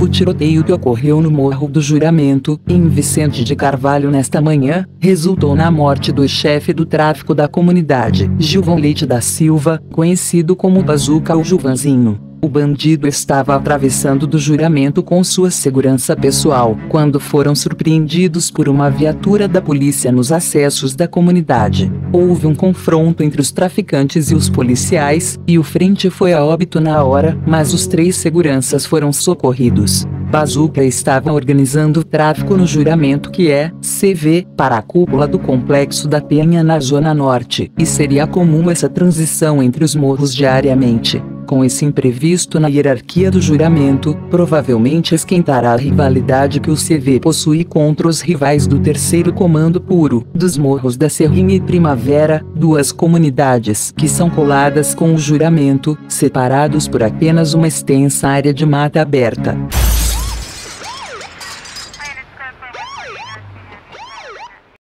O tiroteio que ocorreu no Morro do Juramento, em Vicente de Carvalho nesta manhã, resultou na morte do chefe do tráfico da comunidade, Gilvão Leite da Silva, conhecido como Bazuca ou Juvanzinho. O bandido estava atravessando do juramento com sua segurança pessoal, quando foram surpreendidos por uma viatura da polícia nos acessos da comunidade. Houve um confronto entre os traficantes e os policiais, e o frente foi a óbito na hora, mas os três seguranças foram socorridos. Bazuca estava organizando o tráfico no juramento que é, CV, para a cúpula do complexo da Penha na Zona Norte, e seria comum essa transição entre os morros diariamente com esse imprevisto na hierarquia do juramento, provavelmente esquentará a rivalidade que o CV possui contra os rivais do terceiro comando puro, dos morros da Serrinha e Primavera, duas comunidades que são coladas com o juramento, separados por apenas uma extensa área de mata aberta.